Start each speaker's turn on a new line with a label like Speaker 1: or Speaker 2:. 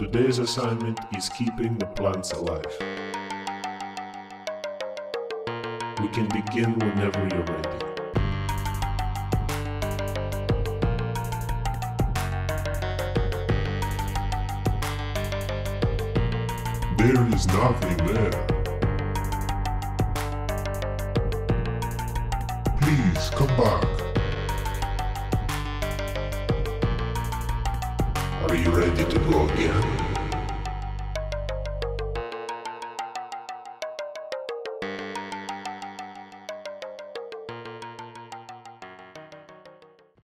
Speaker 1: Today's assignment is keeping the plants alive. We can begin whenever you're ready.
Speaker 2: There is nothing there. Please come back.
Speaker 1: Are you ready to go again?